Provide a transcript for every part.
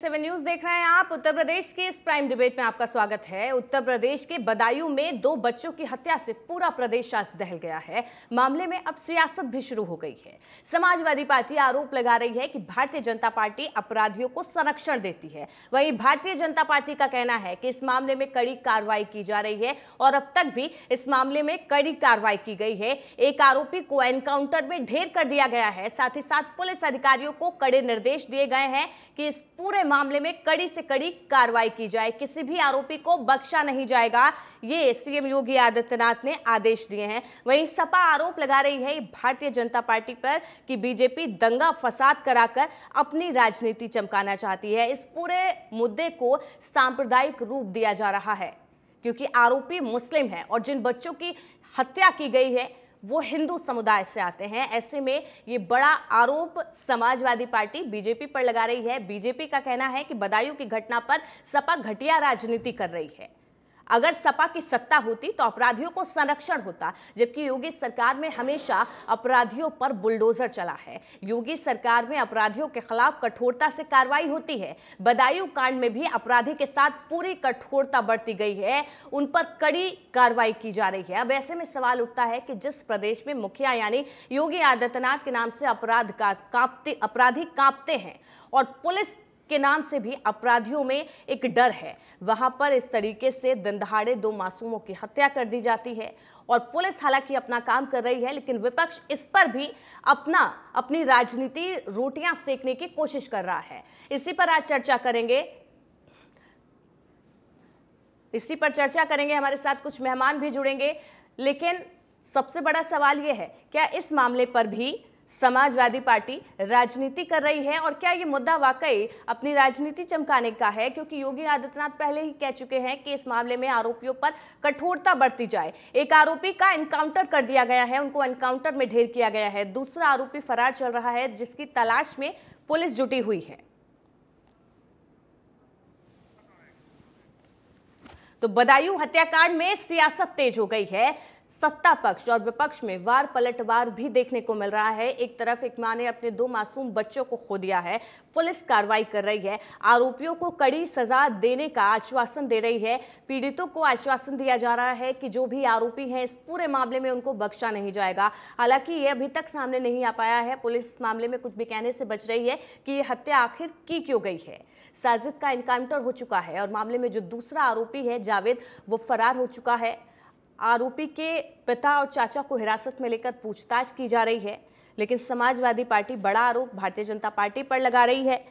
Seven news देख रहे हैं आप। उत्तर प्रदेश के इस प्राइम डिबेट में आपका स्वागत है। उत्तर प्रदेश के बदायूं में दो बच्चों की हत्या से पूरा प्रदेश आज दहल गया है। मामले में अब सियासत भी शुरू हो गई है। समाजवादी पार्टी आरोप लगा रही है कि भारतीय जनता पार्टी अपराधियों को संरक्षण देती है। वहीं भारतीय जनता पार्टी का कहना है कि इस मामले में कड़ी कार्रवाई की जा रही है और अब तक भी इस मामले में कड़ी कार्रवाई की गई है। एक आरोपी को एनकाउंटर में ढेर कर दिया गया है। साथ ही साथ पुलिस अधिकारियों को कड़े निर्देश दिए गए हैं कि इस पूरे मामले में कड़ी से कड़ी कार्रवाई की जाए। किसी भी आरोपी को बख्शा नहीं जाएगा। ये सीएम योगी आदित्यनाथ ने आदेश दिए हैं। वहीं सपा आरोप लगा रही है भारतीय जनता पार्टी पर कि बीजेपी दंगा फसाद कराकर अपनी राजनीति चमकाना चाहती है। इस पूरे मुद्दे को सांप्रदायिक रूप दिया जा रहा है, क्योंकि आरोपी मुस्लिम है और जिन बच्चों की हत्या की गई है वो हिंदू समुदाय से आते हैं। ऐसे में ये बड़ा आरोप समाजवादी पार्टी बीजेपी पर लगा रही है। बीजेपी का कहना है कि बदायूं की घटना पर सपा घटिया राजनीति कर रही है। अगर सपा की सत्ता होती तो अपराधियों को संरक्षण होता, जबकि योगी सरकार में हमेशा अपराधियों पर बुलडोजर चला है। योगी सरकार में अपराधियों के खिलाफ कठोरता से कार्रवाई होती है। बदायूं कांड में भी अपराधी के साथ पूरी कठोरता बढ़ती गई है। उन पर कड़ी कार्रवाई की जा रही है। अब ऐसे में सवाल उठता है कि जिस प्रदेश में मुखिया यानी योगी आदित्यनाथ के नाम से अपराध का अपराधी कांपते हैं और पुलिस के नाम से भी अपराधियों में एक डर है। वहाँ पर इस तरीके से दिन दहाड़े दो मासूमों की हत्या कर दी जाती है और पुलिस हालाँकि अपना काम कर रही है, लेकिन विपक्ष इस पर भी अपना, अपनी राजनीति रोटियाँ सेकने की कोशिश कर रहा है। इसी पर आज चर्चा करेंगे। इसी पर चर्चा करेंगे, हमारे साथ कुछ मेहमान भी जुड़ेंगे, लेकिन सबसे बड़ा सवाल यह है, क्या इस मामले पर भी समाजवादी पार्टी राजनीति कर रही है और क्या ये मुद्दा वाकई अपनी राजनीति चमकाने का है? क्योंकि योगी आदित्यनाथ पहले ही कह चुके हैं कि इस मामले में आरोपियों पर कठोरता बढ़ती जाए। एक आरोपी का एनकाउंटर कर दिया गया है, उनको एनकाउंटर में ढेर किया गया है। दूसरा आरोपी फरार चल रहा है, जिसकी तलाश में पुलिस जुटी हुई है। तो बदायूं हत्याकांड में सियासत तेज हो गई है। सत्ता पक्ष और विपक्ष में वार पलटवार भी देखने को मिल रहा है। एक तरफ़ एक माँ ने अपने दो मासूम बच्चों को खो दिया है। पुलिस कार्रवाई कर रही है। आरोपियों को कड़ी सजा देने का आश्वासन दे रही है। पीड़ितों को आश्वासन दिया जा रहा है कि जो भी आरोपी हैं, इस पूरे मामले में उनको बख्शा नहीं जाएगा। हालाँकि ये अभी तक सामने नहीं आ पाया है। पुलिस इस मामले में कुछ भी कहने से बच रही है कि ये हत्या आखिर की क्यों गई है। साजिद का इनकाउंटर हो चुका है और मामले में जो दूसरा आरोपी है, जावेद, वो फरार हो चुका है। आरोपी के पिता और चाचा को हिरासत में लेकर पूछताछ की जा रही है, लेकिन समाजवादी पार्टी बड़ा आरोप भारतीय जनता पार्टी पर लगा रही है।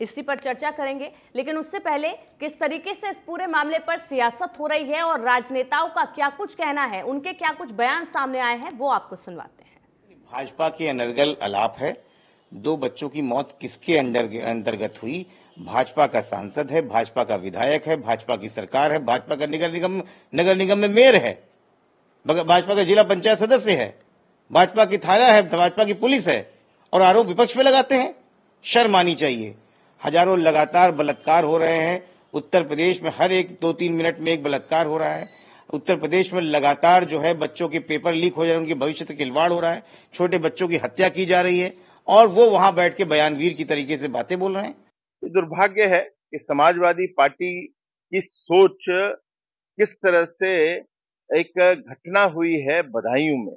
इसी पर चर्चा करेंगे, लेकिन उससे पहले किस तरीके से इस पूरे मामले पर सियासत हो रही है और राजनेताओं का क्या कुछ कहना है, उनके क्या कुछ बयान सामने आए हैं, वो आपको सुनवाते हैं। भाजपा की अनर्गल अलाप है दो बच्चों की मौत किसके अंदर अंतर्गत हुई? भाजपा का सांसद है, भाजपा का विधायक है, भाजपा की सरकार है, भाजपा का नगर निगम नगर निगम में मेयर है भाजपा का जिला पंचायत सदस्य है, भाजपा की थाना है, भाजपा की पुलिस है, और आरोप विपक्ष में लगाते हैं। शर्म आनी चाहिए। हज़ारों लगातार बलात्कार हो रहे हैं। उत्तर प्रदेश में हर एक दो तीन मिनट में एक बलात्कार हो रहा है। उत्तर प्रदेश में लगातार जो है बच्चों के पेपर लीक हो जा रहे हैं, उनके भविष्य से खिलवाड़ हो रहा है। छोटे बच्चों की हत्या की जा रही है। और वो वहाँ बैठ के बयानवीर की तरीके से बातें बोल रहे हैं। दुर्भाग्य है कि समाजवादी पार्टी की सोच किस तरह से एक घटना हुई है बधाइयों में।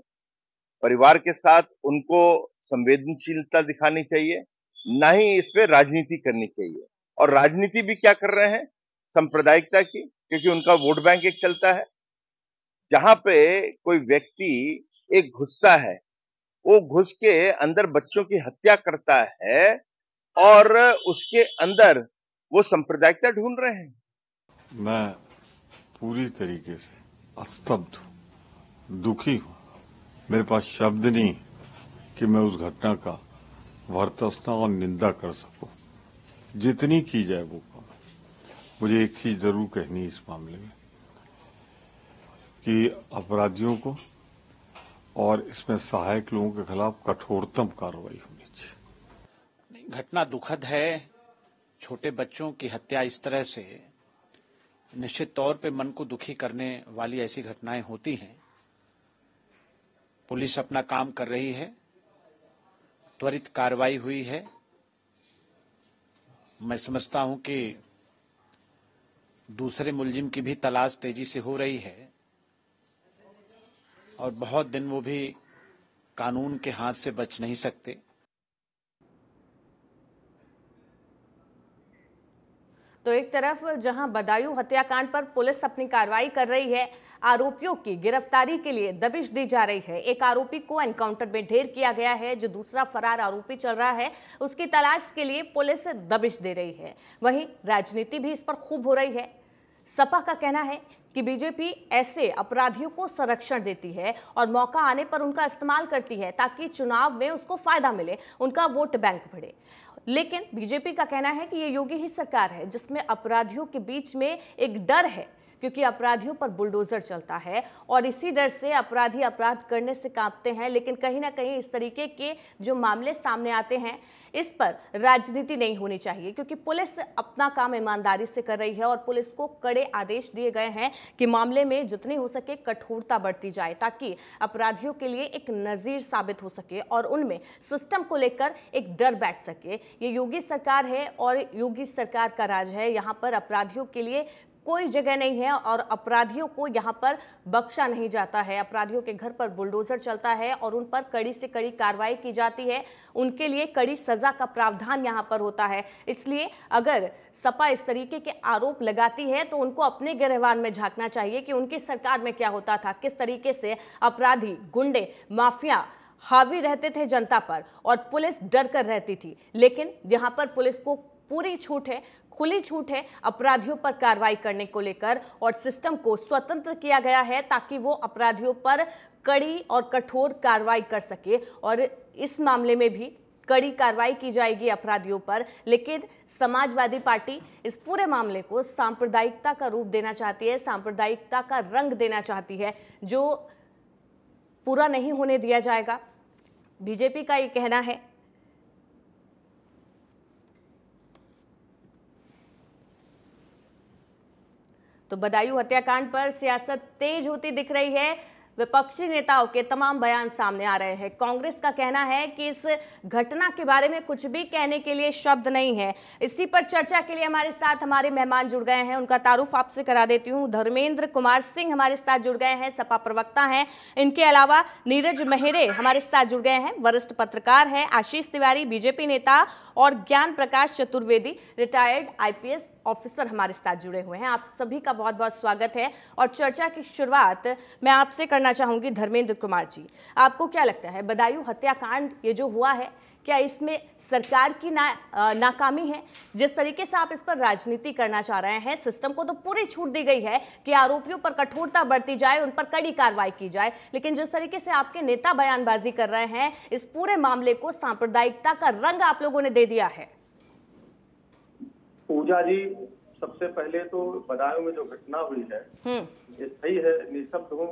परिवार के साथ उनको संवेदनशीलता दिखानी चाहिए, ना ही इस पे राजनीति करनी चाहिए। और राजनीति भी क्या कर रहे हैं? सांप्रदायिकता की, क्योंकि उनका वोट बैंक एक चलता है। जहाँ पे कोई व्यक्ति एक घुसता है वो घुस के अंदर बच्चों की हत्या करता है और उसके अंदर वो सांप्रदायिकता ढूंढ रहे हैं। मैं पूरी तरीके से अस्तब्ध हूँ, दुखी हूँ। मेरे पास शब्द नहीं कि मैं उस घटना का वर्तसना और निंदा कर सकूँ। जितनी की जाए वो कम। मुझे एक चीज़ ज़रूर कहनी इस मामले में कि अपराधियों को और इसमें सहायक लोगों के खिलाफ कठोरतम कार्रवाई होनी चाहिए। घटना दुखद है। छोटे बच्चों की हत्या इस तरह से निश्चित तौर पे मन को दुखी करने वाली ऐसी घटनाएँ होती हैं। पुलिस अपना काम कर रही है। त्वरित कार्रवाई हुई है। मैं समझता हूँ कि दूसरे मुलजिम की भी तलाश तेज़ी से हो रही है। और बहुत दिन वो भी कानून के हाथ से बच नहीं सकते। तो एक तरफ़ जहाँ बदायूं हत्याकांड पर पुलिस अपनी कार्रवाई कर रही है, आरोपियों की गिरफ्तारी के लिए दबिश दी जा रही है। एक आरोपी को एनकाउंटर में ढेर किया गया है, जो दूसरा फरार आरोपी चल रहा है, उसकी तलाश के लिए पुलिस दबिश दे रही है। वहीं राजनीति भी इस पर खूब हो रही है। सपा का कहना है कि बीजेपी ऐसे अपराधियों को संरक्षण देती है और मौका आने पर उनका इस्तेमाल करती है ताकि चुनाव में उसको फ़ायदा मिले, उनका वोट बैंक बढ़े। लेकिन बीजेपी का कहना है कि ये योगी ही सरकार है, जिसमें अपराधियों के बीच में एक डर है क्योंकि अपराधियों पर बुलडोजर चलता है और इसी डर से अपराधी अपराध करने से कांपते हैं, लेकिन कहीं ना कहीं इस तरीके के जो मामले सामने आते हैं, इस पर राजनीति नहीं होनी चाहिए, क्योंकि पुलिस अपना काम ईमानदारी से कर रही है और पुलिस को कड़े आदेश दिए गए हैं कि मामले में जितनी हो सके कठोरता बढ़ती जाए ताकि अपराधियों के लिए एक नज़ीर साबित हो सके और उनमें सिस्टम को लेकर एक डर बैठ सके। ये योगी सरकार है और योगी सरकार का राज है। यहाँ पर अपराधियों के लिए कोई जगह नहीं है और अपराधियों को यहाँ पर बख्शा नहीं जाता है। अपराधियों के घर पर बुलडोजर चलता है और उन पर कड़ी से कड़ी कार्रवाई की जाती है। उनके लिए कड़ी सजा का प्रावधान यहाँ पर होता है। इसलिए अगर सपा इस तरीके के आरोप लगाती है तो उनको अपने गिरहवान में झांकना चाहिए कि उनकी सरकार में क्या होता था, किस तरीके से अपराधी, गुंडे, माफिया हावी रहते थे जनता पर और पुलिस डर कर रहती थी। लेकिन जहाँ पर पुलिस को पूरी छूट है। खुली छूट है, अपराधियों पर कार्रवाई करने को लेकर और सिस्टम को स्वतंत्र किया गया है ताकि वो अपराधियों पर कड़ी और कठोर कार्रवाई कर सके और इस मामले में भी कड़ी कार्रवाई की जाएगी अपराधियों पर। लेकिन समाजवादी पार्टी इस पूरे मामले को सांप्रदायिकता का रूप देना चाहती है, सांप्रदायिकता का रंग देना चाहती है, जो पूरा नहीं होने दिया जाएगा। बीजेपी का ये कहना है। तो बदायूं हत्याकांड पर सियासत तेज होती दिख रही है। विपक्षी नेताओं के तमाम बयान सामने आ रहे हैं। कांग्रेस का कहना है कि इस घटना के बारे में कुछ भी कहने के लिए शब्द नहीं है। इसी पर चर्चा के लिए हमारे साथ हमारे मेहमान जुड़ गए हैं। उनका तारुफ आपसे करा देती हूँ। धर्मेंद्र कुमार सिंह हमारे साथ जुड़ गए हैं। सपा प्रवक्ता हैं। इनके अलावा नीरज मेहरे हमारे साथ जुड़ गए हैं। वरिष्ठ पत्रकार है आशीष तिवारी, बीजेपी नेता और Gyan Prakash Chaturvedi, retired IPS officer हमारे साथ जुड़े हुए हैं। आप सभी का बहुत बहुत स्वागत है और चर्चा की शुरुआत मैं आपसे करना चाहूँगी धर्मेंद्र कुमार जी। आपको क्या लगता है बदायूं हत्याकांड ये जो हुआ है क्या इसमें सरकार की ना आ, नाकामी है? जिस तरीके से आप इस पर राजनीति करना चाह रहे हैं सिस्टम को तो पूरी छूट दी गई है कि आरोपियों पर कठोरता बढ़ती जाए उन पर कड़ी कार्रवाई की जाए। लेकिन जिस तरीके से आपके नेता बयानबाजी कर रहे हैं इस पूरे मामले को सांप्रदायिकता का रंग आप लोगों ने दे दिया है। पूजा जी सबसे पहले तो बदायूं में जो घटना हुई है हम्म। ये सही है निशब्द हूँ।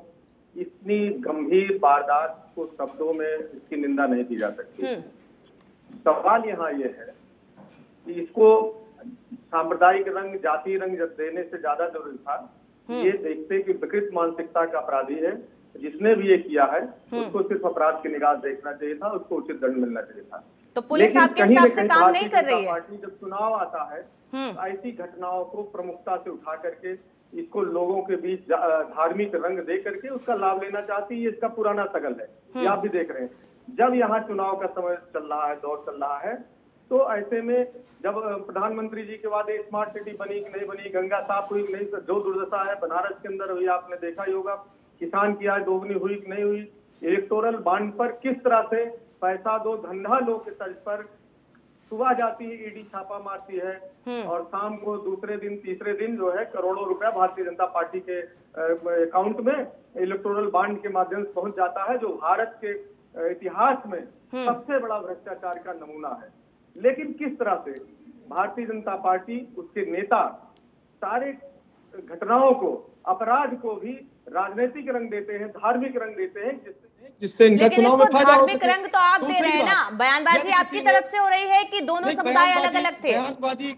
इतनी गंभीर वारदात को शब्दों में इसकी निंदा नहीं की जा सकती। हम्म। सवाल यहाँ ये है कि इसको सांप्रदायिक रंग जाति रंग जब देने से ज़्यादा ज़रूरी था ये देखते कि विकृत मानसिकता का अपराधी है। जिसने भी ये किया है उसको सिर्फ़ अपराध की निगाह देखना चाहिए था उसको उचित दंड मिलना चाहिए था। तो पुलिस आपके हिसाब से काम नहीं कर रही है। पार्टी जब चुनाव आता है हम्म। तो ऐसी घटनाओं को प्रमुखता से उठा करके इसको लोगों के बीच धार्मिक रंग दे करके उसका लाभ लेना चाहती है इसका पुराना सगल है। ये आप भी देख रहे हैं। जब यहाँ चुनाव का समय चल रहा है दौर चल रहा है तो ऐसे में जब प्रधानमंत्री जी के बाद ये स्मार्ट सिटी बनी कि नहीं बनी गंगा साफ़ हुई कि नहीं तो जो दुर्दशा है बनारस के अंदर हुई आपने देखा ही होगा किसान की आय दोगुनी हुई कि नहीं हुई इलेक्टोरल बांड पर किस तरह से पैसा दो धंधा लो के तर्ज पर सुबह जाती है ईडी छापा मारती है और शाम को दूसरे दिन तीसरे दिन जो है करोड़ों रुपया भारतीय जनता पार्टी के अकाउंट में इलेक्टोरल बांड के माध्यम से पहुँच जाता है जो भारत के इतिहास में सबसे बड़ा भ्रष्टाचार का नमूना है। लेकिन किस तरह से भारतीय जनता पार्टी उसके नेता सारे घटनाओं को अपराध को भी राजनीतिक रंग देते हैं धार्मिक रंग देते हैं जिससे जिससे इनका चुनाव में फ़ायदा हो सके। रंग तो आप दे रहे हैं ना। बयानबाजी आपकी तरफ़ से हो रही है कि दोनों समुदाय अलग अलग थे। बयानबाजी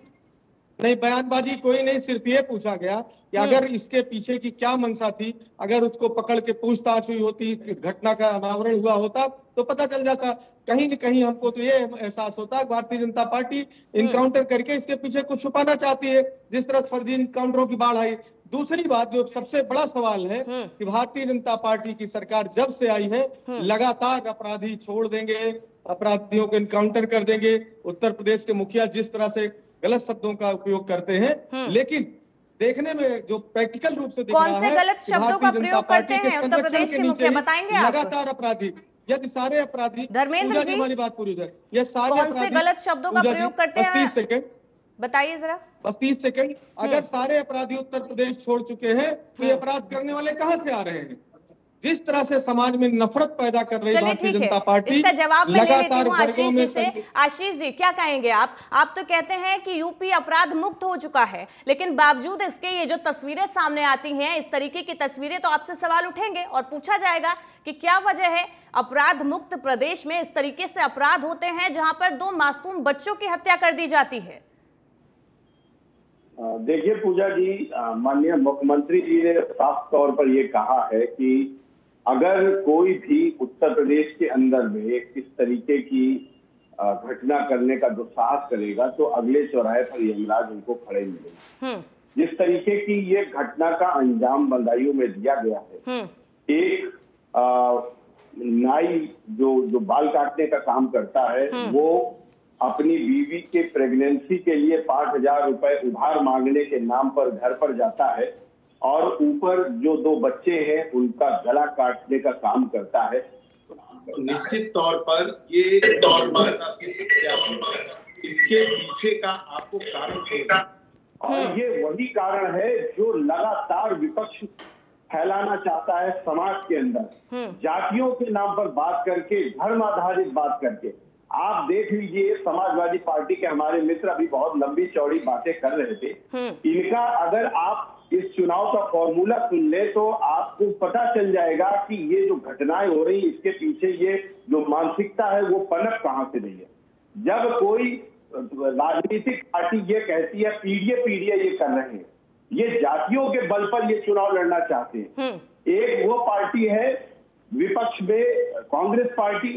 नहीं बयानबाजी कोई नहीं सिर्फ़ ये पूछा गया कि अगर इसके पीछे की क्या मंशा थी अगर उसको पकड़ के पूछताछ हुई होती घटना का अनावरण हुआ होता तो पता चल जाता। कहीं न कहीं हमको तो ये एहसास होता है भारतीय जनता पार्टी इनकाउंटर करके इसके पीछे कुछ छुपाना चाहती है जिस तरह फर्जी इनकाउंटरों की बाढ़ आई। दूसरी बात जो सबसे बड़ा सवाल है कि भारतीय जनता पार्टी की सरकार जब से आई है लगातार अपराधी छोड़ देंगे अपराधियों को इनकाउंटर कर देंगे। उत्तर प्रदेश के मुखिया जिस तरह से गलत शब्दों का उपयोग करते हैं। लेकिन देखने में जो प्रैक्टिकल रूप से दिख रहा है गलत शब्दों का भारतीय जनता प्रयोग पार्टी करते के हैं? उत्तर संरक्षण प्रदेश के नीचे बताएँगे लगातार अपराधी यदि सारे अपराधी धर्मेंद्र जी, हमारी बात पूरी हो जाए ये सारे कौन से अपराधी गलत शब्दों का प्रयोग करते हैं? 30 सेकंड। बताइए जरा। बस तीस सेकंड। हम्म। अगर सारे अपराधी उत्तर प्रदेश छोड़ चुके हैं तो ये अपराध करने वाले कहाँ से आ रहे हैं? जिस तरह से समाज में नफरत पैदा कर रही भारतीय जनता पार्टी इसका जवाब लगातार वर्गों आशीष में जी से। आशीष जी क्या कहेंगे आप? आप तो कहते हैं कि यूपी अपराध मुक्त हो चुका है लेकिन बावजूद इसके ये जो तस्वीरें सामने आती हैं इस तरीके की तस्वीरें तो आपसे सवाल उठेंगे और पूछा जाएगा कि क्या वजह है अपराध मुक्त प्रदेश में इस तरीके से अपराध होते हैं जहाँ पर दो मासूम बच्चों की हत्या कर दी जाती है? देखिए पूजा जी माननीय मुख्यमंत्री जी ने साफ़ तौर पर ये कहा है कि अगर कोई भी उत्तर प्रदेश के अंदर में इस तरीके की घटना करने का दुस्साहस करेगा तो अगले चौराहे पर यमराज उनको खड़े मिलेंगे। हम्म। जिस तरीके की ये घटना का अंजाम बंदाइयों में दिया गया है हम्म। एक अ, नाई जो जो बाल काटने का काम करता है वो अपनी बीवी के प्रेगनेंसी के लिए पाँच हज़ार रुपए उधार मांगने के नाम पर घर पर जाता है। और ऊपर जो दो बच्चे हैं उनका गला काटने का काम करता है। निश्चित तौर पर ये इसके पीछे का आपको कारण और ये वही कारण है जो लगातार विपक्ष फैलाना चाहता है समाज के अंदर। जातियों के नाम पर बात करके धर्म आधारित बात करके। आप देख लीजिए समाजवादी पार्टी के हमारे मित्र अभी बहुत लंबी चौड़ी बातें कर रहे थे। इनका अगर आप इस चुनाव का फॉर्मूला सुन ले तो आपको पता चल जाएगा कि ये जो घटनाएँ हो रही इसके पीछे ये जो मानसिकता है वो पनप कहाँ से नहीं है। जब कोई राजनीतिक पार्टी ये कहती है पीढ़िए पीढ़िए ये कर रहे हैं। ये जातियों के बल पर ये चुनाव लड़ना चाहते हैं। एक वो पार्टी है विपक्ष में कांग्रेस पार्टी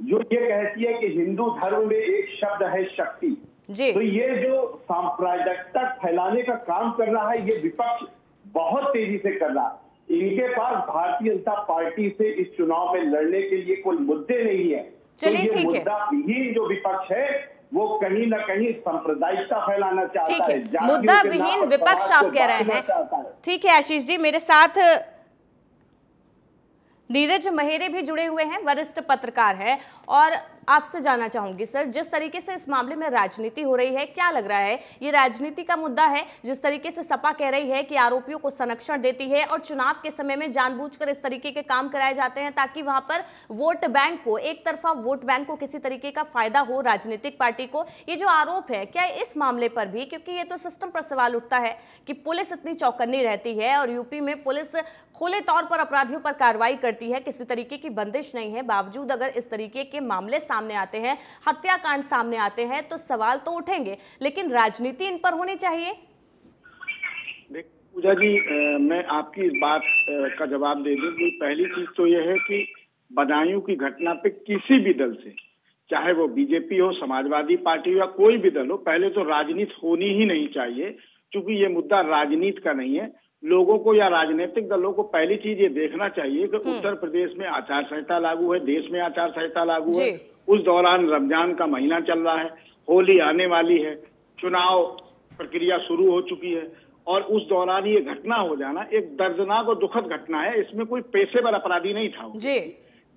जो ये कहती है कि हिंदू धर्म में एक शब्द है शक्ति। जी। तो ये जो सांप्रदायिकता फैलाने का काम कर रहा है ये विपक्ष बहुत तेज़ी से कर रहा है। इनके पास भारतीय जनता पार्टी से इस चुनाव में लड़ने के लिए कोई मुद्दे नहीं है। चलिए, तो ये ठीक है। मुद्दा विहीन जो विपक्ष है वो कहीं ना कहीं सांप्रदायिकता फैलाना चाहता है। है। मुद्दा विहीन विपक्ष आप कह रहे हैं। ठीक है आशीष जी मेरे साथ नीरज महेरे भी जुड़े हुए हैं वरिष्ठ पत्रकार है और आपसे जानना चाहूँगी, सर, जिस तरीके से इस मामले में राजनीति हो रही है, क्या लग रहा है? ये राजनीति का मुद्दा है, जिस तरीके से सपा कह रही है कि आरोपियों को संरक्षण देती है और चुनाव के समय में जानबूझकर इस तरीके के काम कराए जाते हैं ताकि वहाँ पर वोट बैंक को, एक तरफा वोट बैंक को किसी तरीके का फ़ायदा हो राजनीतिक पार्टी को। ये जो आरोप है, क्या इस मामले पर भी, क्योंकि ये तो सिस्टम पर सवाल उठता है कि पुलिस इतनी चौकन्नी रहती है और यूपी में पुलिस खुले तौर पर अपराधियों पर कार्रवाई करती है, किसी तरीके की बंदिश नहीं है। बावजूद अगर इस तरीके के मामले सामने आते हैं हत्याकांड सामने आते हैं तो सवाल तो उठेंगे लेकिन राजनीति इन पर होनी चाहिए। देख पूजा जी मैं आपकी इस बात का जवाब दे दूँ कि पहली चीज़ तो यह है कि बदायूं की घटना पे किसी भी दल से चाहे वो बीजेपी हो समाजवादी पार्टी हो या कोई भी दल हो पहले तो राजनीति होनी ही नहीं चाहिए क्योंकि ये मुद्दा राजनीति का नहीं है। लोगों को या राजनीतिक दलों को पहली चीज़ ये देखना चाहिए कि उत्तर प्रदेश में आचार संहिता लागू है देश में आचार संहिता लागू है। उस दौरान रमज़ान का महीना चल रहा है होली आने वाली है चुनाव प्रक्रिया शुरू हो चुकी है और उस दौरान ये घटना हो जाना एक दर्दनाक और दुखद घटना है। इसमें कोई पेशेवर अपराधी नहीं था जी।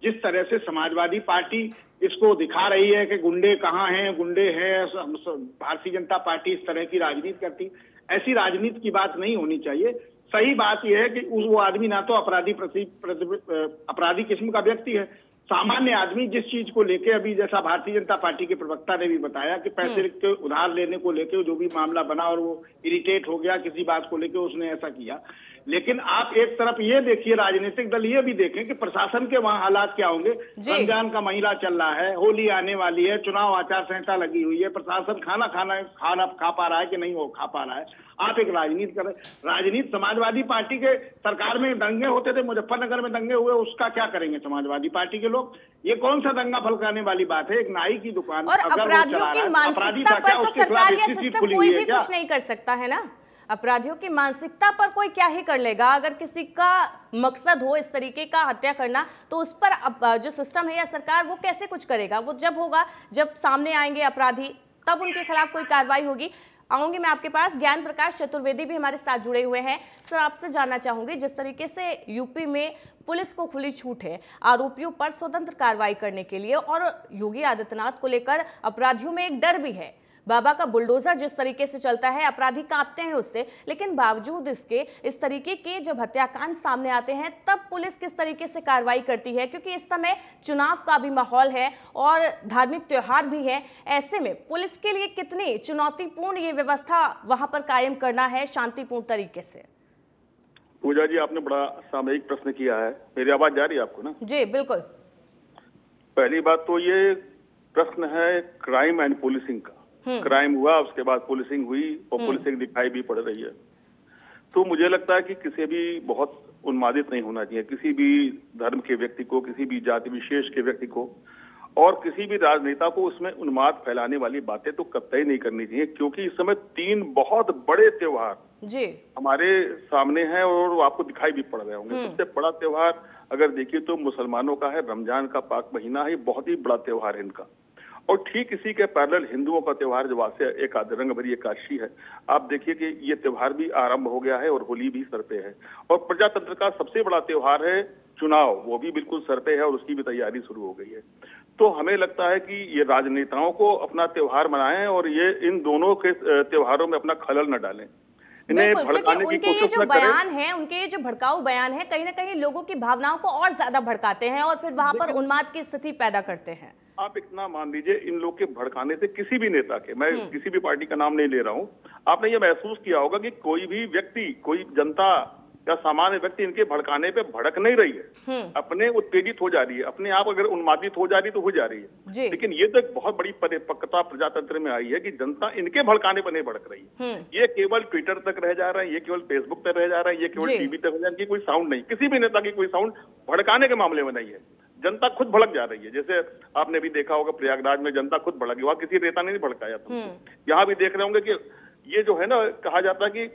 जिस तरह से समाजवादी पार्टी इसको दिखा रही है कि गुंडे कहाँ हैं गुंडे हैं भारतीय जनता पार्टी इस तरह की राजनीति करती ऐसी राजनीति की बात नहीं होनी चाहिए। सही बात यह है कि उस वो आदमी ना तो अपराधी अपराधी किस्म का व्यक्ति है सामान्य आदमी जिस चीज़ को लेके अभी जैसा भारतीय जनता पार्टी के प्रवक्ता ने भी बताया कि पैसे के उधार लेने को लेके जो भी मामला बना और वो इरिटेट हो गया किसी बात को लेके उसने ऐसा किया लेकिन आप एक तरफ़ ये देखिए राजनीतिक दल ये भी देखें कि प्रशासन के वहाँ हालात क्या होंगे। रमज़ान का महीना चल रहा है होली आने वाली है चुनाव आचार संहिता लगी हुई है प्रशासन खाना खाना खाना खा पा रहा है कि नहीं हो खा पा रहा है? आप एक राजनीति कर। राजनीति समाजवादी पार्टी के सरकार में दंगे होते थे मुजफ्फरनगर में दंगे हुए उसका क्या करेंगे समाजवादी पार्टी के लोग? ये कौन सा दंगा फलकाने वाली बात है? एक नाई की दुकान और अपराधियों की मानसिकता पर तो सरकार या सिस्टम कोई भी? कुछ नहीं कर सकता है ना? अपराधियों की मानसिकता पर कोई क्या ही कर लेगा? अगर किसी का मकसद हो इस तरीके का हत्या करना तो उस पर जो सिस्टम है या सरकार, वो कैसे कुछ करेगा? वो जब होगा, जब सामने आएँगे अपराधी, तब उनके खिलाफ कोई कार्रवाई होगी। आऊँगी मैं आपके पास। ज्ञान प्रकाश चतुर्वेदी भी हमारे साथ जुड़े हुए हैं। सर, आपसे जानना चाहूँगी, जिस तरीके से यूपी में पुलिस को खुली छूट है, आरोपियों पर स्वतंत्र कार्रवाई करने के लिए, और योगी आदित्यनाथ को लेकर अपराधियों में एक डर भी है। बाबा का बुलडोजर जिस तरीके से चलता है अपराधी कांपते हैं उससे लेकिन बावजूद इसके इस तरीके के जब हत्याकांड सामने आते हैं तब पुलिस किस तरीके से कार्रवाई करती है? क्योंकि इस समय चुनाव का भी माहौल है और धार्मिक त्योहार भी है। ऐसे में पुलिस के लिए कितनी चुनौतीपूर्ण ये व्यवस्था वहाँ पर कायम करना है शांतिपूर्ण तरीके से? पूजा जी आपने बड़ा सामयिक प्रश्न किया है। मेरी आवाज़ जा रही है आपको ना? जी बिल्कुल। पहली बात तो ये प्रश्न है क्राइम एंड पुलिसिंग का। क्राइम हुआ उसके बाद पुलिसिंग हुई और पुलिसिंग दिखाई भी पड़ रही है। तो मुझे लगता है कि किसी भी बहुत उन्मादित नहीं होना चाहिए। किसी भी धर्म के व्यक्ति को किसी भी जाति विशेष के व्यक्ति को और किसी भी राजनेता को उसमें उन्माद फैलाने वाली बातें तो कतई नहीं करनी चाहिए क्योंकि इस समय तीन बहुत बड़े त्योहार जी। हमारे सामने हैं और आपको दिखाई भी पड़ रहे होंगे। सबसे बड़ा त्योहार अगर देखिए तो मुसलमानों का है रमज़ान का पाक महीना है बहुत ही बड़ा त्योहार है इनका। और ठीक इसी के पैरेलल हिंदुओं का त्यौहार जो वास्य एक रंग भरी एकादशी है आप देखिए कि ये त्यौहार भी आरंभ हो गया है और होली भी सर पे है। और प्रजातंत्र का सबसे बड़ा त्यौहार है चुनाव वो भी बिल्कुल सर पे है और उसकी भी तैयारी शुरू हो गई है। तो हमें लगता है कि ये राजनेताओं को अपना त्यौहार मनाएँ और ये इन दोनों के त्योहारों में अपना खलल न डालें। इन्हें भड़काने की उनके ये कोशिश न बयान है उनके ये जो भड़काऊ बयान है कहीं ना कहीं लोगों की भावनाओं को और ज़्यादा भड़काते हैं और फिर वहाँ पर उन्माद की स्थिति पैदा करते हैं। आप इतना मान लीजिए इन लोग के भड़काने से किसी भी नेता के मैं किसी भी पार्टी का नाम नहीं ले रहा हूँ आपने ये महसूस किया होगा कि कोई भी व्यक्ति कोई जनता या सामान्य व्यक्ति इनके भड़काने पे भड़क नहीं रही है। अपने उत्तेजित हो जा रही है अपने आप अगर उन्मादित हो जा रही तो हो जा रही है। लेकिन ये तो एक बहुत बड़ी परिपक्वता प्रजातंत्र में आई है कि जनता इनके भड़काने पर नहीं भड़क रही है। ये केवल ट्विटर तक रह जा रहा है ये केवल फेसबुक तक रह जा रहा है ये केवल टीवी तक रह जा रहा है कोई साउंड नहीं। किसी भी नेता की कोई साउंड भड़काने के मामले में नहीं है। जनता खुद भड़क जा रही है। जैसे आपने भी देखा होगा प्रयागराज में जनता खुद भड़क गई। वहाँ किसी नेता ने नहीं भड़काया था। यहाँ भी देख रहे होंगे कि ये जो है ना कहा जाता है कि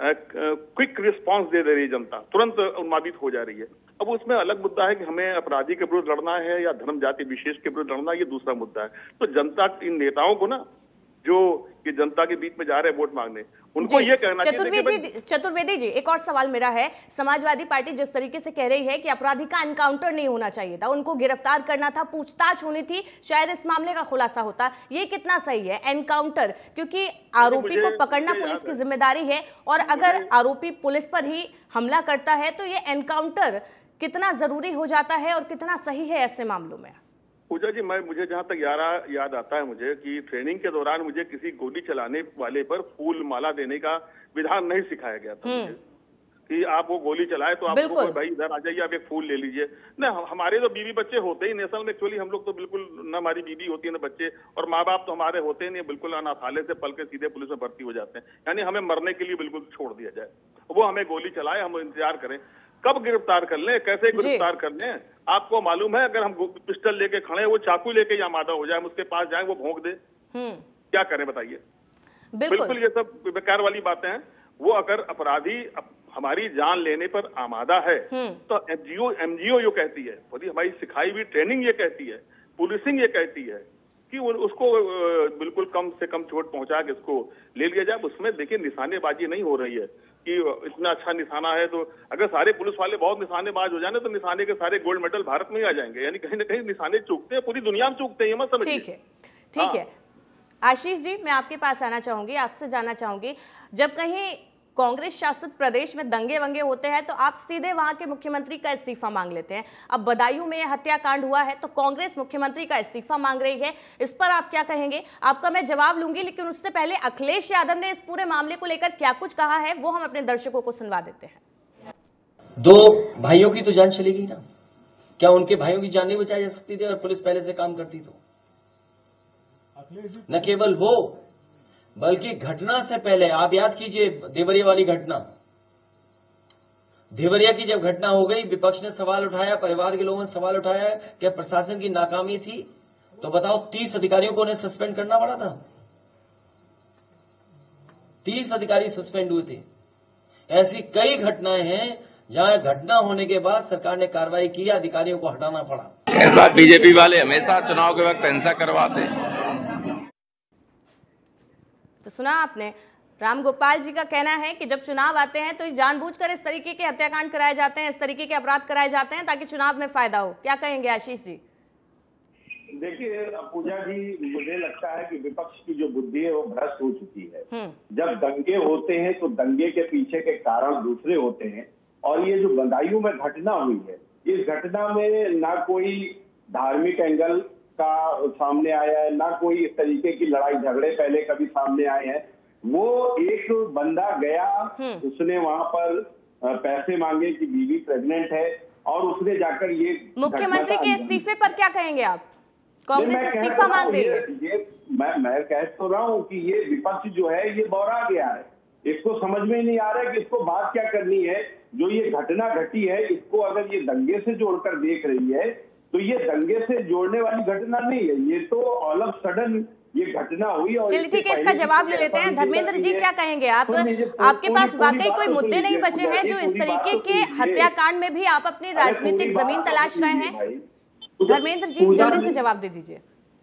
क्विक रिस्पांस दे दे रही है जनता। तुरंत उन्मादित हो जा रही है। अब उसमें अलग मुद्दा है कि हमें अपराधी के विरुद्ध लड़ना है या धर्म जाति विशेष के विरुद्ध लड़ना ये दूसरा मुद्दा है। तो जनता इन नेताओं को ना जो कि जनता के बीच में जा रहे हैं वोट मांगने उनको ये कहना चतुर्वेदी चतुर्वेदी जी एक और सवाल मेरा है। समाजवादी पार्टी जिस तरीके से कह रही है कि अपराधी का एनकाउंटर नहीं होना चाहिए था उनको गिरफ़्तार करना था पूछताछ होनी थी शायद इस मामले का खुलासा होता। ये कितना सही है एनकाउंटर क्योंकि आरोपी को पकड़ना पुलिस की ज़िम्मेदारी है और अगर आरोपी पुलिस पर ही हमला करता है तो ये एनकाउंटर कितना ज़रूरी हो जाता है और कितना सही है ऐसे मामलों में? पूजा जी मैं मुझे जहाँ तक यारा याद आता है मुझे कि ट्रेनिंग के दौरान मुझे किसी गोली चलाने वाले पर फूल माला देने का विधान नहीं सिखाया गया था मुझे। कि आप वो गोली चलाए तो आप को भाई इधर आ जाइए आप एक फूल ले लीजिए। ना हमारे तो बीवी बच्चे होते ही असल में एक्चुअली हम लोग तो बिल्कुल न हमारी बीवी होती है ना बच्चे और माँ बाप तो हमारे होते ही नहीं बिल्कुल अनाथालय से पल के सीधे पुलिस में भर्ती हो जाते हैं। यानी हमें मरने के लिए बिल्कुल छोड़ दिया जाए। वो हमें गोली चलाए हम इंतज़ार करें। कब गिरफ़्तार कर लें कैसे गिरफ़्तार कर लें आपको मालूम है अगर हम पिस्टल लेके खड़े हैं वो चाकू लेके या मादा हो जाए हम उसके पास जाए वो भोंक दे। हम्म। क्या करें बताइए? बिल्कुल। बिल्कुल ये सब बेकार वाली बातें हैं। वो अगर अपराधी अप- हमारी जान लेने पर आमादा है तो एमजीओ एमजीओ ये कहती है हमारी सिखाई हुई ट्रेनिंग ये कहती है पुलिसिंग ये कहती है कि उसको बिल्कुल कम से कम चोट पहुँचा के इसको ले लिया जाए उसमें देखिए निशानेबाजी नहीं हो रही है। कि इतना अच्छा निशाना है तो अगर सारे पुलिस वाले बहुत निशानेबाज हो जाने तो निशाने के सारे गोल्ड मेडल भारत में ही आ जाएँगे। यानी कहीं ना कहीं निशाने चूकते हैं पूरी दुनिया में चूकते हैं मतलब मत समझिए। ठीक है ठीक है। आशीष जी मैं आपके पास आना चाहूँगी आपसे जाना चाहूँगी। जब कहीं कांग्रेस शासित प्रदेश में दंगे वंगे होते हैं तो आप सीधे वहाँ के मुख्यमंत्री का इस्तीफा मांग लेते हैं। अब बदायूं में हत्याकांड हुआ है तो कांग्रेस मुख्यमंत्री का इस्तीफा मांग रही है। इस पर आप क्या कहेंगे? आपका मैं जवाब लूँगी, लेकिन उससे पहले अखिलेश यादव ने इस पूरे मामले को लेकर क्या कुछ कहा है, वो हम अपने दर्शकों को सुनवा देते हैं। दो भाइयों की तो जान चली गई ना। क्या उनके भाइयों की जान नहीं बचाई जा सकती थी, और पुलिस पहले से काम करती तो? न केवल वो बल्कि घटना से पहले, आप याद कीजिए देवरिया वाली घटना। देवरिया की जब घटना हो गई, विपक्ष ने सवाल उठाया, परिवार के लोगों ने सवाल उठाया कि प्रशासन की नाकामी थी? तो बताओ, तीस अधिकारियों को उन्हें सस्पेंड करना पड़ा था? तीस अधिकारी सस्पेंड हुए थे। ऐसी कई घटनाएँ हैं, जहाँ घटना होने के बाद सरकार ने कार्रवाई की, अधिकारियों को हटाना पड़ा। ऐसा बीजेपी वाले हमेशा चुनाव के वक्त हिंसा करवाते तो सुना आपने। राम गोपाल जी का कहना है कि जब चुनाव आते हैं तो जानबूझकर इस तरीके के हत्याकांड कराए जाते हैं इस तरीके के अपराध कराए जाते हैं ताकि चुनाव में फ़ायदा हो। क्या कहेंगे आशीष जी? देखिए पूजा जी मुझे लगता है कि विपक्ष की जो बुद्धि है वो भ्रष्ट हो चुकी है। जब दंगे होते हैं तो दंगे के पीछे के कारण दूसरे होते हैं और ये जो बदायूं में घटना हुई है इस घटना में ना कोई धार्मिक एंगल का सामने आया है ना कोई इस तरीके की लड़ाई झगड़े पहले कभी सामने आए हैं। वो एक बंदा गया उसने वहाँ पर पैसे मांगे कि बीवी प्रेग्नेंट है और उसने जाकर ये मुख्यमंत्री के इस्तीफे पर क्या कहेंगे आप? कांग्रेस इस्तीफा मांग रही है। ये मैं मैं कह तो रहा हूँ कि ये विपक्ष जो है ये बौरा गया है। इसको समझ में नहीं आ रहा है कि इसको बात क्या करनी है। जो ये घटना घटी है इसको अगर ये दंगे से जोड़कर देख रही है तो ये दंगे से जोड़ने वाली घटना नहीं है ये तो ऑल ऑफ़ सडन ये घटना हुई और चलिए ठीक है इसका जवाब ले लेते हैं। धर्मेंद्र जी क्या कहेंगे आप? आपके पास वाकई कोई मुद्दे नहीं बचे हैं जो इस तरीके के हत्याकांड में भी आप अपनी राजनीतिक ज़मीन तलाश रहे हैं। धर्मेंद्र जी जल्दी से जवाब दे दीजिए।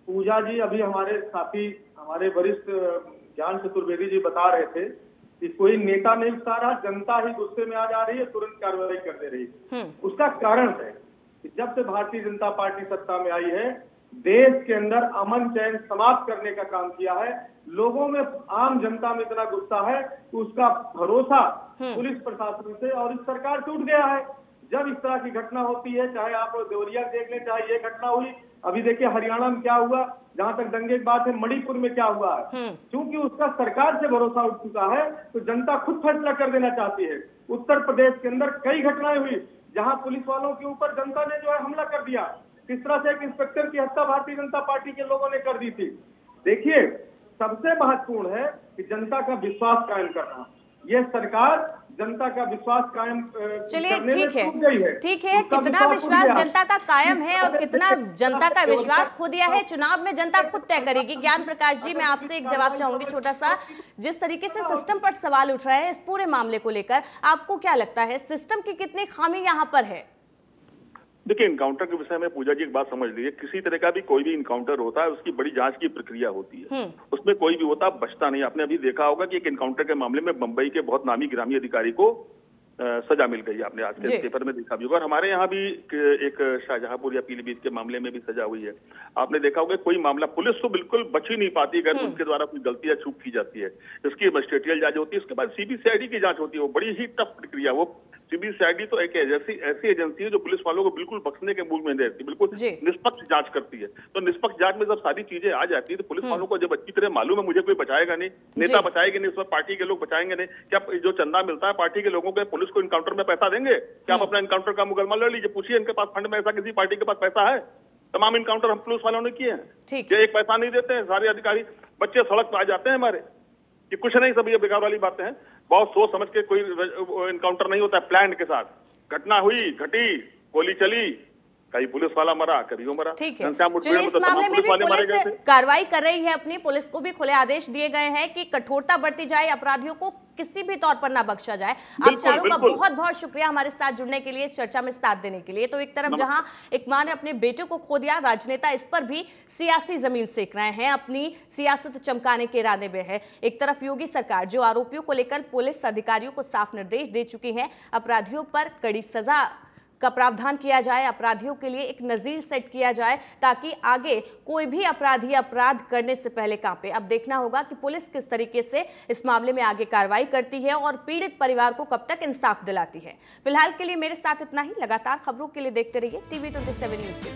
पूजा जी अभी हमारे साथी हमारे वरिष्ठ ज्ञान चतुर्वेदी जी बता रहे थे कि कोई नेता नहीं उठा रहा जनता ही गुस्से में आ जा रही है तुरंत कार्रवाई कर दे रही है उसका कारण है जब से भारतीय जनता पार्टी सत्ता में आई है देश के अंदर अमन चैन समाप्त करने का काम किया है। लोगों में आम जनता में इतना गुस्सा है कि उसका भरोसा पुलिस प्रशासन से और इस सरकार से उठ गया है। जब इस तरह की घटना होती है चाहे आप देवरिया देख लें चाहे ये घटना हुई अभी देखिए हरियाणा में क्या हुआ जहाँ तक दंगे की बात है मणिपुर में क्या हुआ है। क्योंकि उसका सरकार से भरोसा उठ चुका है तो जनता खुद फैसला कर देना चाहती है। उत्तर प्रदेश के अंदर कई घटनाएँ हुई जहाँ पुलिस वालों के ऊपर जनता ने जो है हमला कर दिया, किस तरह से एक इंस्पेक्टर की हत्या भारतीय जनता पार्टी के लोगों ने कर दी थी। देखिए, सबसे महत्वपूर्ण है कि जनता का विश्वास कायम करना। यह सरकार जनता का विश्वास कायम चलिए ठीक है ठीक है कितना विश्वास जनता का कायम है और कितना जनता का विश्वास खो दिया है? चुनाव में जनता खुद तय करेगी। ज्ञान प्रकाश जी मैं आपसे एक जवाब चाहूँगी छोटा सा। जिस तरीके से सिस्टम पर सवाल उठ रहा है इस पूरे मामले को लेकर आपको क्या लगता है सिस्टम की कितनी खामी यहाँ पर है? देखिए इनकाउंटर के विषय में पूजा जी एक बात समझ लीजिए किसी तरह का भी कोई भी इनकाउंटर होता है उसकी बड़ी जाँच की प्रक्रिया होती है। उसमें कोई भी होता बचता नहीं। आपने अभी देखा होगा कि एक इनकाउंटर के मामले में बंबई के बहुत नामी ग्रामीण अधिकारी को आ, सजा मिल गई आपने आज के पेपर में देखा भी होगा। और हमारे यहाँ भी एक शाहजहांपुर या पीलीभीत के मामले में भी सजा हुई है। आपने देखा होगा कोई मामला पुलिस तो बिल्कुल बच ही नहीं पाती अगर उसके द्वारा कोई गलती या चूक की जाती है। इसकी मजिस्ट्रेटियल जाँच होती है उसके बाद सीबीसीआईडी की जाँच होती है वो बड़ी ही टफ प्रक्रिया वो सीबीसीआईडी तो एक ऐसी ऐसी एजेंसी है जो पुलिस वालों को बिल्कुल बख्शने के मूड में रहती है बिल्कुल निष्पक्ष जाँच करती है। तो निष्पक्ष जाँच में जब सारी चीज़ें आ जाती है तो पुलिस वालों को जब अच्छी तरह मालूम है मुझे कोई बचाएगा नहीं नेता बचाएँगे नहीं उसमें पार्टी के लोग बचाएँगे नहीं क्या जो चंदा मिलता है पार्टी के लोगों के पुलिस को इनकाउंटर में पैसा देंगे? क्या आप अपना इनकाउंटर का मुकदमा लड़ लीजिए पूछिए इनके पास फंड में ऐसा किसी पार्टी के पास पैसा है? तमाम इनकाउंटर हम पुलिस वालों ने किए हैं। एक पैसा नहीं देते हैं सारे अधिकारी बच्चे सड़क पर आ जाते हैं हमारे। कि कुछ नहीं, सब ये बेकार वाली बातें हैं। बहुत सोच समझ के कोई इनकाउंटर नहीं होता है प्लान के साथ। घटना हुई, घटी, गोली चली कहीं पुलिस वाला मरा कभी वो मरा। ठीक है। चलिए इस मामले में भी पुलिस कार्रवाई कर रही है अपनी। पुलिस को भी खुले आदेश दिए गए हैं कि कठोरता बढ़ती जाए अपराधियों को किसी भी तौर पर ना बख्शा जाए। आप चारों का बहुत बहुत शुक्रिया हमारे साथ जुड़ने के लिए चर्चा में साथ देने के लिए। तो एक तरफ़ जहाँ एक माँ ने अपने बेटे को खो दिया राजनेता इस पर भी सियासी ज़मीन सेक रहे हैं। अपनी सियासत चमकाने के इरादे में है। एक तरफ़ योगी सरकार जो आरोपियों को लेकर पुलिस अधिकारियों को साफ़ निर्देश दे चुकी है अपराधियों पर कड़ी सजा का प्रावधान किया जाए, अपराधियों के लिए एक नजीर सेट किया जाए ताकि आगे कोई भी अपराधी अपराध करने से पहले कांपे। अब देखना होगा कि पुलिस किस तरीके से इस मामले में आगे कार्रवाई करती है और पीड़ित परिवार को कब तक इंसाफ दिलाती है। फ़िलहाल के लिए मेरे साथ इतना ही। लगातार खबरों के लिए देखते रहिए टीवी ट्वेंटी न्यूज़ के